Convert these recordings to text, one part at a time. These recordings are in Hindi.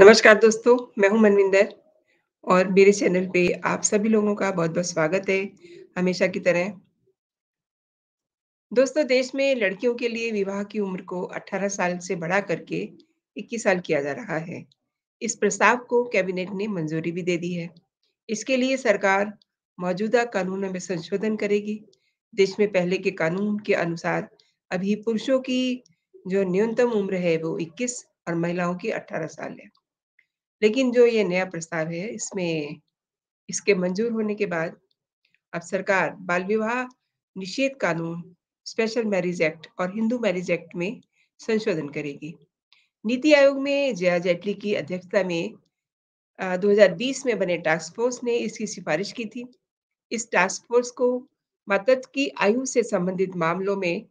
नमस्कार दोस्तों, मैं हूँ मनविंदर और मेरे चैनल पे आप सभी लोगों का बहुत-बहुत स्वागत है, हमेशा की तरह। दोस्तों, देश में लड़कियों के लिए विवाह की उम्र को 18 साल से बढ़ा करके 21 साल किया जा रहा है। इस प्रस्ताव को कैबिनेट ने मंजूरी भी दे दी है। इसके लिए सरकार मौजूदा कानूनों में संशोधन करेगी। देश में पहले के कानून के अनुसार अभी पुरुषों की जो न्यूनतम उम्र है वो 21 और महिलाओं की 18 साल है। लेकिन जो ये नया प्रस्ताव है इसमें इसके मंजूर होने के बाद अब सरकार बाल विवाह निषेध कानून, स्पेशल मैरिज एक्ट और हिंदू मैरिज एक्ट में संशोधन करेगी। नीति आयोग में जया जेटली की अध्यक्षता में 2020 में बने टास्क फोर्स ने इसकी सिफारिश की थी। इस टास्क फोर्स को मातृत्व की आयु से संबंधित मामलों में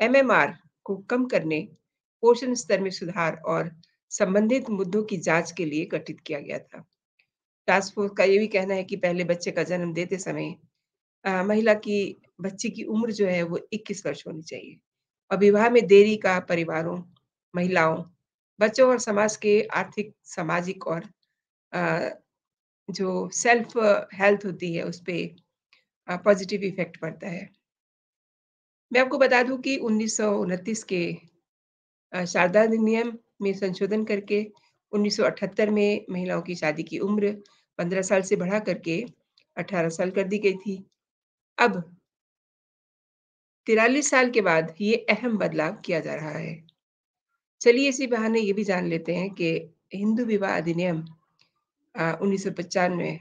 एमएमआर को कम करने, पोषण स्तर में सुधार और संबंधित मुद्दों की जाँच के लिए गठित किया गया था। टास्क फोर्स का ये भी कहना है कि पहले बच्चे का जन्म देते समय अ, महिला की बच्चे की उम्र जो है वो 21 वर्ष होनी चाहिए और विवाह में देरी का परिवारों, महिलाओं, बच्चों और समाज के आर्थिक, सामाजिक और अ, जो सेल्फ हेल्थ होती है उस पे अ, पॉजिटिव इफ़ेक्ट पड़ता है। मैं आपको बता दूँ कि उन्नीस सौ उनतीस के शारदा अधिनियम में संशोधन करके 1978 में महिलाओं की शादी की उम्र 15 साल से बढ़ा करके 18 साल कर दी गई थी। अब 43 साल के बाद ये अहम बदलाव किया जा रहा है। चलिए इसी बहाने ये भी जान लेते हैं कि हिंदू विवाह अधिनियम उन्नीस सौ पचानवे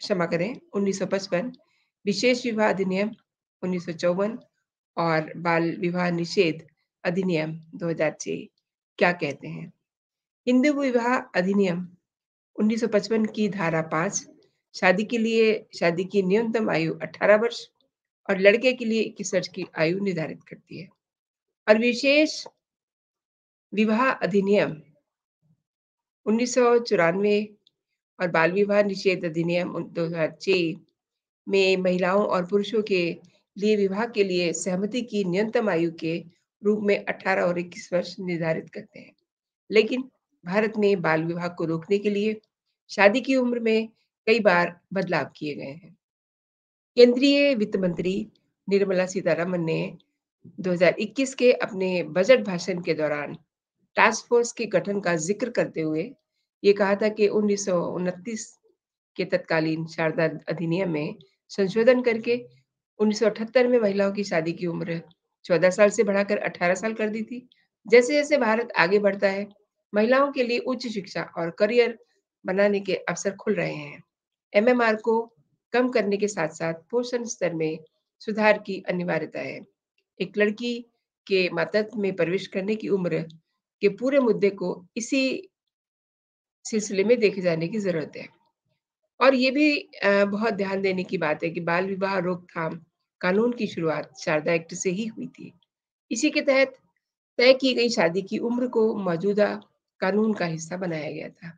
क्षमा करें 1955, विशेष विवाह अधिनियम 1954 और बाल विवाह निषेध अधिनियम 2006 क्या कहते हैं? हिंदू विवाह अधिनियम 1955 की धारा पाँच, शादी के लिए, शादी की न्यूनतम आयु 18 वर्ष और लड़के के लिए 21 वर्ष की आयु निर्धारित करती है और विशेष विवाह अधिनियम 1994 और बाल विवाह निषेध अधिनियम उन 2006 में महिलाओं और पुरुषों के लिए विवाह के लिए सहमति की न्यूनतम आयु के रूप में 18 और 21 वर्ष निर्धारित करते हैं। लेकिन भारत में बाल विवाह को रोकने के लिए शादी की उम्र में कई बार बदलाव किए गए हैं। केंद्रीय वित्त मंत्री निर्मला सीतारमन ने 2021 के अपने बजट भाषण के दौरान टास्क फोर्स के गठन का ज़िक्र करते हुए ये कहा था कि 1929 के तत्कालीन शारदा अधिनियम में संशोधन करके 1978 में महिलाओं की शादी की उम्र 14 साल से बढ़ाकर 18 साल कर दी थी। जैसे-जैसे भारत आगे बढ़ता है, महिलाओं के लिए उच्च शिक्षा और करियर बनाने के अवसर खुल रहे हैं। एमएमआर को कम करने के साथ-साथ पोषण स्तर में सुधार की अनिवार्यता है। एक लड़की के मातृत्व में प्रवेश करने की उम्र के पूरे मुद्दे को इसी सिलसिले में देखे जाने की ज़रूरत है। और ये भी बहुत ध्यान देने की बात है कि बाल विवाह रोकथाम कानून की शुरुआत शारदा एक्ट से ही हुई थी। इसी के तहत तय की गई शादी की उम्र को मौजूदा कानून का हिस्सा बनाया गया था।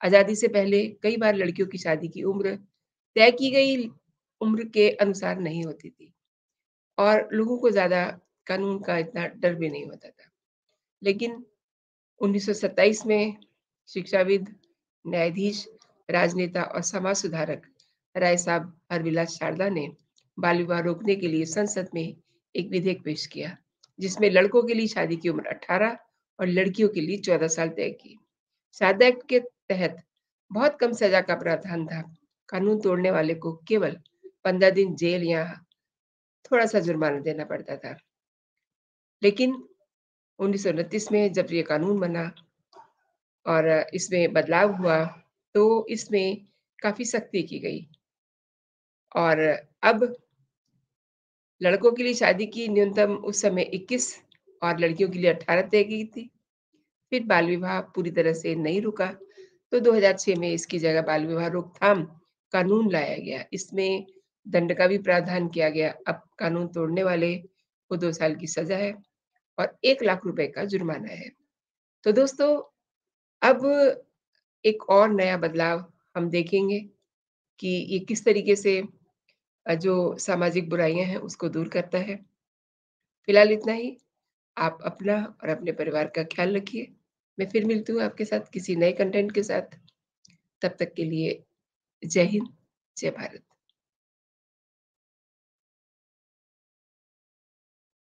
आज़ादी से पहले कई बार लड़कियों की शादी की उम्र तय की गई उम्र के अनुसार नहीं होती थी और लोगों को ज़्यादा कानून का इतना डर भी नहीं होता था। लेकिन 1927 में शिक्षाविद, न्यायाधीश, राजनेता और समाज सुधारक राय साहब हरविलास शारदा ने बाल विवाह रोकने के लिए संसद में एक विधेयक पेश किया, जिसमें लड़कों के लिए शादी की उम्र 18 और लड़कियों के लिए 14 साल तय की। शारदा एक्ट के तहत बहुत कम सजा का प्रावधान था। कानून तोड़ने वाले को केवल 15 दिन जेल या थोड़ा-सा जुर्माना देना पड़ता था। लेकिन 1929 में जब ये कानून बना और इसमें बदलाव हुआ, तो इसमें काफ़ी सख्ती की गई। और अब लड़कों के लिए शादी की न्यूनतम उस समय 21 और लड़कियों के लिए 18 तय की थी। फिर बाल विवाह पूरी तरह से नहीं रुका, तो 2006 में इसकी जगह बाल विवाह रोकथाम कानून लाया गया। इसमें दंड का भी प्रावधान किया गया। अब कानून तोड़ने वाले को दो साल की सज़ा है और एक लाख रुपए का जुर्माना है। तो दोस्तों, अब एक और नया बदलाव हम देखेंगे कि ये किस तरीके से जो सामाजिक बुराइयाँ हैं, उसको दूर करता है। फ़िलहाल इतना ही। आप अपना और अपने परिवार का ख्याल रखिए। मैं फिर मिलती हूँ आपके साथ किसी नए कंटेंट के साथ। तब तक के लिए जय हिंद, जय भारत।